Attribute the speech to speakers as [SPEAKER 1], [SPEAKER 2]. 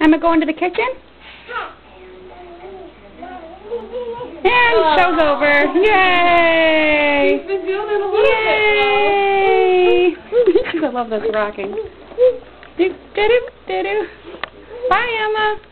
[SPEAKER 1] Emma going to the kitchen? And
[SPEAKER 2] Oh.
[SPEAKER 1] show's over. Yay! Yay! I love this rocking. Do, do, do, do. Bye, Emma.